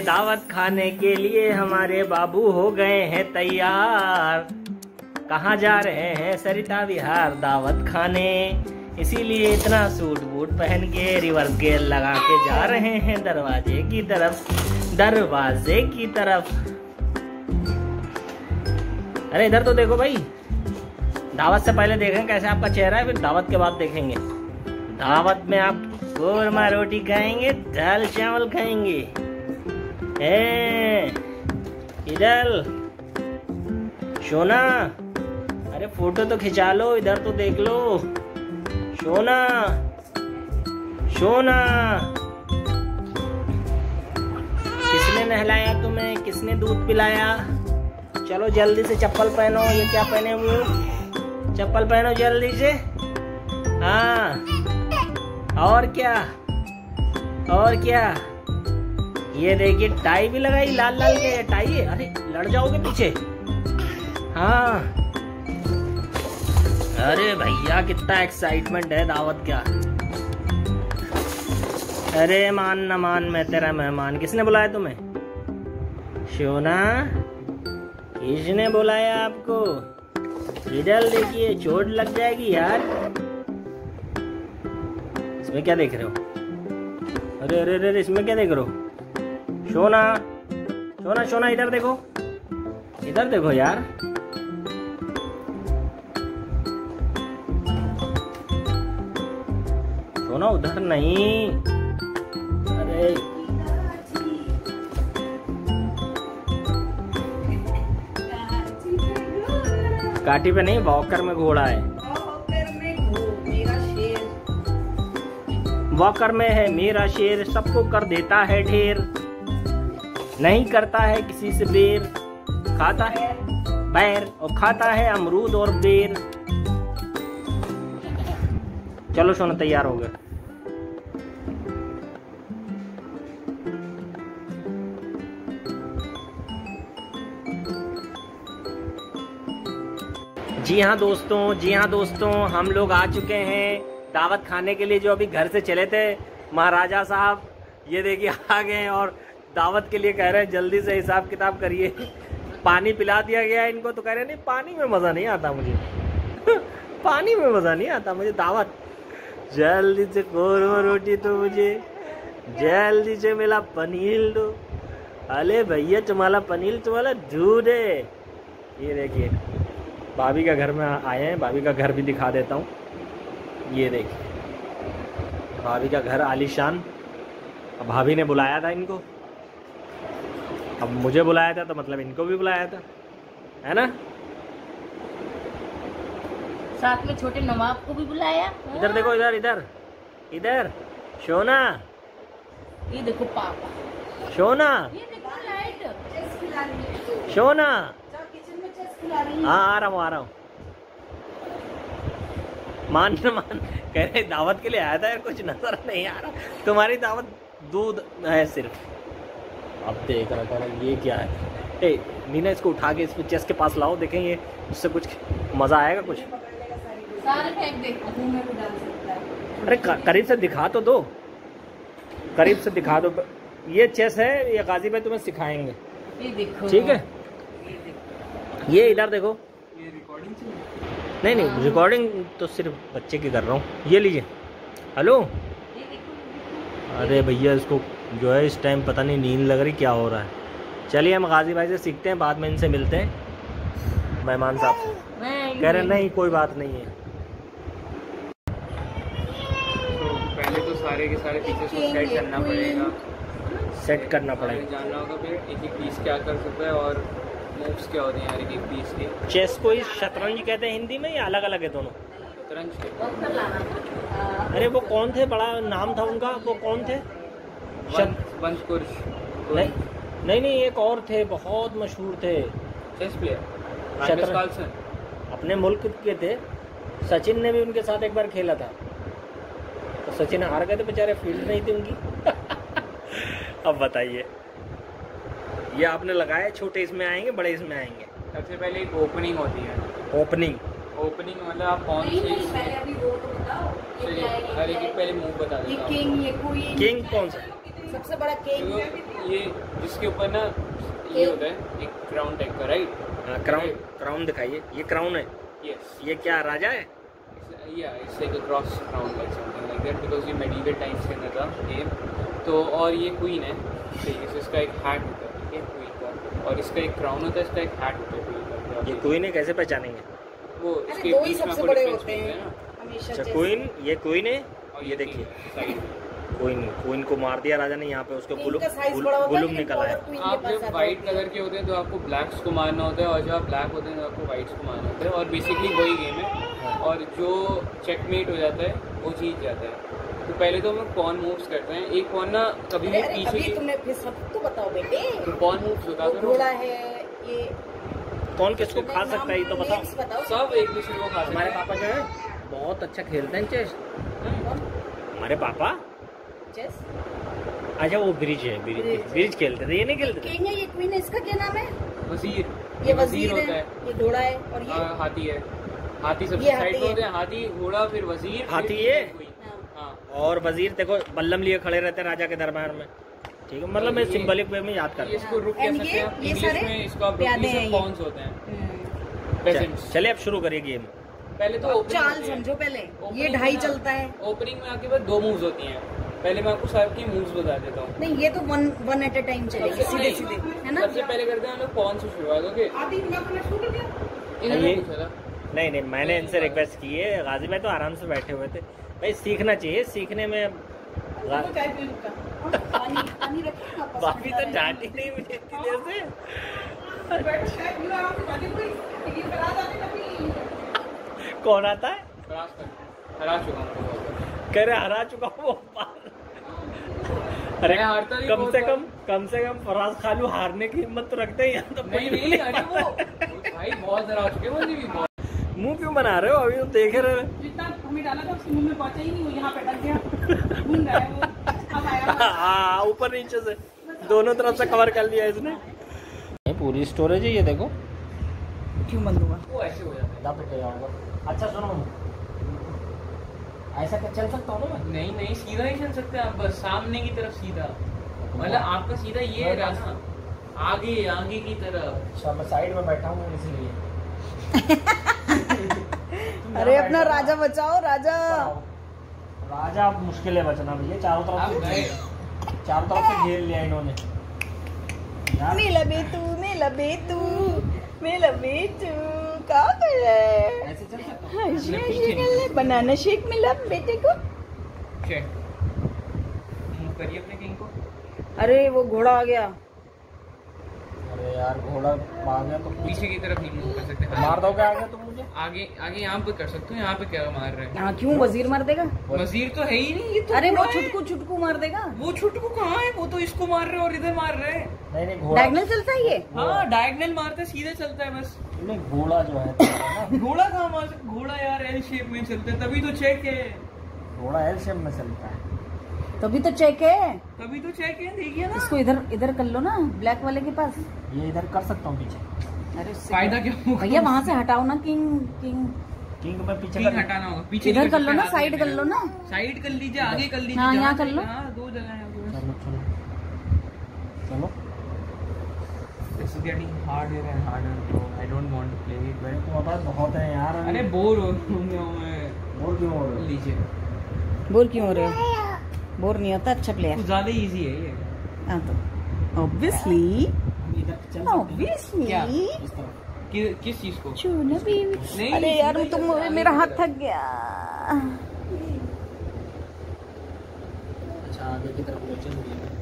दावत खाने के लिए हमारे बाबू हो गए हैं तैयार। कहाँ जा रहे हैं सरिता विहार दावत खाने? इसीलिए इतना सूट बूट पहन के रिवर्स गेयर लगा के जा रहे हैं दरवाजे की तरफ़, दरवाजे की तरफ़। अरे इधर तो देखो भाई, दावत से पहले देखें कैसे आपका चेहरा है, फिर दावत के बाद देखेंगे। दावत में आप कोरमा रोटी खाएँगे, दाल चावल खाएँगे। इधर। सोना अरे फ़ोटो तो खिंचा लो, इधर तो देख लो। सोना सोना किसने नहलाया तुम्हें? किसने दूध पिलाया? चलो जल्दी से चप्पल पहनो, ये क्या पहने हुए चप्पल पहनो जल्दी से। हाँ। और क्या? और क्या? ये देखिए, टाई भी लगाई, लाल लाल के टाई है। अरे, लड़ जाओगे पीछे? हाँ। अरे भैया, कितना एक्साइटमेंट है दावत क्या अरे, मान न मान मैं तेरा मेहमान। किसने बुलाया तुम्हें? शोना किसने बुलाया आपको? इधर देखिए, चोट लग जाएगी यार। इसमें क्या देख रहे हो? अरे अरे अरे, इसमें क्या देख रहे हो? सोना सोना सोना इधर देखो। इधर देखो यार। सोना उधर नहीं। अरे। काटी पे नहीं, वॉकर में घोड़ा है। वॉकर में है, मेरा शेर सबको कर देता है ढेर। नहीं करता है किसी से बेर। खाता है बैर और खाता है अमरूद और बेर। चलो सोना, तैयार हो गए। जी हाँ दोस्तों, जी हाँ दोस्तों, हम लोग आ चुके हैं दावत खाने के लिए जो अभी घर से चले थे। महाराजा साहब, ये देखिए, आ गए और दावत के लिए कह रहे हैं, जल्दी से हिसाब किताब करिए। पानी पिला दिया गया है इनको तो कह रहे नहीं, पानी में मज़ा नहीं आता मुझे। पानी में मज़ा नहीं आता मुझे, दावत। जल्दी से कोरमा रोटी तो मुझे, जल्दी से मिला पनीर दो। अरे भैया, तुम्हारा पनीर, तुम्हारा दूध है। ये देखिए, भाभी का घर में आए हैं, भाभी का घर भी दिखा देता हूँ। ये देखिए, भाभी का घर आलीशान। भाभी ने बुलाया था इनको। अब मुझे बुलाया था तो मतलब इनको भी बुलाया था। है ना? साथ में छोटे नवाब को भी बुलाया। इधर देखो इधर इधर। इधर सोना ये देखो पापा। सोना ये देखो लाइट। सोना हाँ। आ रहा हूँ आ रहा हूँ। मान न मान। कह रहे दावत के लिए आया था यार कुछ नज़र नहीं आ रहा। तुम्हारी दावत दूध है सिर्फ़। अब देख रहा था ये क्या है? ए नीना इसको उठा के इसमें चेस्ट के पास लाओ देखें ये उससे कुछ मज़ा आएगा कुछ? सारे फेंक दे अरे करीब से दिखा तो दो। करीब से दिखा दो। ये चेस है ये गाजी भाई तुम्हें सिखाएँगे। ठीक है? ये देखो। ये इधर देखो। नहीं नहीं रिकॉर्डिंग तो सिर्फ़ बच्चे की कर रहा हूँ। ये लीजिए। हेलो अरे भैया इसको जो है इस टाइम पता नहीं नींद लग रही क्या हो रहा है। चलिए हम गाजी भाई से सीखते हैं बाद में इनसे मिलते हैं। मेहमान साहब। से कह रहे नहीं कोई बात नहीं है। तो पहले तो सारे के सारे को सेट करना पड़ेगा। सेट करना हमें पड़ेगा। जानना होगा फिर एक एक पीस क्या कर सकता है और मूव्स क्या होते हैं एक एक पीस के। चेस को इस शतरंज कहते हैं हिंदी में या अलग अलग है दोनों? शतरंज अरे वो कौन थे? बड़ा नाम था उनका। वो कौन थे? वंश वंश कुर्श नहीं नहीं नहीं एक और थे बहुत मशहूर थे। Chess player. अपने मुल्क के थे। सचिन ने भी उनके साथ एक बार खेला था। तो सचिन हार गए थे बेचारे फ़ील्ड नहीं थी उनकी। अब बताइए। ये आपने लगाया छोटे इसमें आएँगे बड़े इसमें आएँगे? सबसे पहले एक ओपनिंग होती है। ओपनिंग ओपनिंग मतलब आप कौन से पहले अभी वो तो बताओ। ये क्या हर एक? पहले मूव बता क्वीन किंग कौन सा? सबसे बड़ा किंग तो ये जिसके ऊपर ना ये होता है एक क्राउन टाइप का राइट हाँ, क्राउन क्राउन दिखाइए। ये क्राउन है? यस ये क्या राजा है? या it's like cross crown like something like that because ये मेडिवल टाइम्स के अंदर था गेम तो और ये क्वीन है ठीक है इसका एक हैट होता है ठीक है क्वीन का। और इसका एक क्राउन होता है इसका एक हैट होता है का ये क्वीन है? कैसे पहचानेंगे? वो इसके दो ही सबसे बड़े होते है हमेशा अच्छा जैसे- क्वीन ये क्वीन है? और ये देखिए। क्वीन क्वीन को मार दिया राजा ने यहाँ पे उसके गुलुम है, गुलुम निकल आया आप जब वाइट कलर के होते हैं तो आपको ब्लैक्स को मारना होता है और जब आप ब्लैक होते हैं तो आपको वाइट्स को मारना होता है और बेसिकली वही गेम है। और जो चेकमेट हो जाता है वो जीत जाता है। तो पहले तो हम लोग पॉन मूव्स करते हैं। एक पॉन ना कभी भी पीछे की तुमने फिर सब तो बताओ बेटे। तो पॉन मूव्स होता वो था घोड़ा है ये कौन किसको खा सकता है ये तो बताओ। सब एक दूसरे को खा सकते हमारे पापा जो है बहुत अच्छा खेलते हैं चेस हमारे पापा Chess? अच्छा वो ब्रिज है ब्रिज ब्रिज। खेलते थे ये नहीं खेलते थे? किंग है ये क्वीन है इसका क्या नाम है? वज़ीर ये वज़ीर होता है ये घोड़ा है और ये? हाँ, हाथी है। हाथी सबसे साइड में होते हैं हाथी घोड़ा फिर वज़ीर हाथी ये? हाँ। हाँ। और वज़ीर देखो बल्लम लिए खड़े रहते हैं राजा के दरबार में। ठीक है मतलब मैं ये- सिंबलिक वे में याद कर इसको रुक कह सकते हैं ये इंग्लिश सारे में इसको आप हैं। पॉन्स होते हैं। हम्म। चलिए अब शुरू करिए गेम पहले तो चाल समझो पहले ये ढाई चलता है। ओपनिंग में आपके पास दो मूव्स होती हैं। पहले मैं आपको सबकी मूव्स बता देता हूँ। नहीं ये तो one one at a time चलेगी सीधे नहीं, सीधे है ना? सबसे पहले करते हैं हम लोग पॉन से शुरुआत ओके इन्होंने ये- पूछा था। नहीं नहीं मैंने इनसे रिक्वेस्ट की है। गाजी भाई तो आराम से बैठे हुए थे। भाई सीखना चाहिए सीखने में गा- पानी पानी रखें आप भाभी तो डांटी नहीं मुझे इतनी देर से। कौन आता है? कर हरा चुका हूँ। कह रहे हरा चुका। अरे हारता नहीं कम से कम कम से कम फराज खालू हारने की हिम्मत तो रखते हैं यहाँ तो नहीं भी नहीं अरे वो भाई बहुत चुके वो भी बहुत। मुँह क्यों बना रहे हो? अभी तो देख रहे हो। जितना हमें डाला था उसके मुँह में पहुँचा ही नहीं वो यहाँ पे डर गया। घूम रहा है वो। हाँ ऊपर नीचे से। दोनों तरफ़ से कवर कर लिया इसने। पूरी स्टोरेज है ये देखो। क्यों बंद हुआ? वो ऐसे हो जाता है। अच्छा सुनो। ऐसा क्या चल सकता हूँ ना? मैं नहीं नहीं सीधा ही चल सकते आप बस सामने की तरफ़ सीधा। मतलब आपका सीधा ये रहा ना आगे आगे की तरफ़। अच्छा मैं साइड में बैठा हूँ इसलिए। अरे अपना राजा बचाओ राजा। राजा मुश्किल है बचना भैया चारों तरफ़ आप से चारों तरफ़ से घेर लिया इन्होंने। मेला बेतू मेला बेतू मेला बेतू क्या कर रहा है ऐसे चल सकता हूँ। हाँ, शेक शेक कर ले। बनाना शेक मिला बेटे को। चेक मूव करिए अपने किंग को। अरे वो घोड़ा आ गया। अरे यार घोड़ा आ गया तो पीछे की तरफ़ नहीं मूव कर सकते। मार दोगे आ गया तुम मुझे? आगे आगे यहाँ पे कर सकते हो यहाँ पे क्या मार रहे हैं? हाँ क्यों वज़ीर मार देगा? वज़ीर? तो है ही नहीं ये तो अरे वो छुटकू छुटकू मार देगा। वो छुटकू कहाँ है? वो तो इसको मार रहे हैं और इधर मार रहे हैं। नहीं नहीं घोड़ा डायगनल चलता है ये? हाँ डायगनल मारते सीधे चलता है बस। नहीं घोड़ा जो है घोड़ा कहाँ मार घोड़ा यार एल शेप में चलता है तभी तो चेक है। घोड़ा एल शेप में चलता है। तभी तो चेक है। तभी तो चेक है देखिए ना। इसको इधर इधर कर लो ना ब्लैक वाले के पास। ये इधर कर सकता हूँ पीछे। अरे फ़ायदा क्या? भैया वहाँ से हटाओ ना किंग किंग किंग में पीछे किंग हटाना होगा पीछे इधर कर लो ना साइड कर लो ना। साइड कर लीजिए आगे कर लीजिए हाँ, यहाँ कर लो। हाँ दो जगह है आपके चलो चलो चलो पास This is getting harder and harder bro. I don't want to play it मेरे को पता है बहुत है यार। अरे बोर हो गया हूँ मैं बोर क्यों हो रहे लीजिए। बोर क्यों हो रहे हो? बोर नहीं होता अच्छा प्लेयर कुछ ज़्यादा इजी है ये। हाँ तो ऑब्वियसली ऑब्वियसली क्या? कि, किस चीज़ को? नहीं, अरे यार तुम मेरा हाथ थक गया। अच्छा आगे की तरफ़ रही है।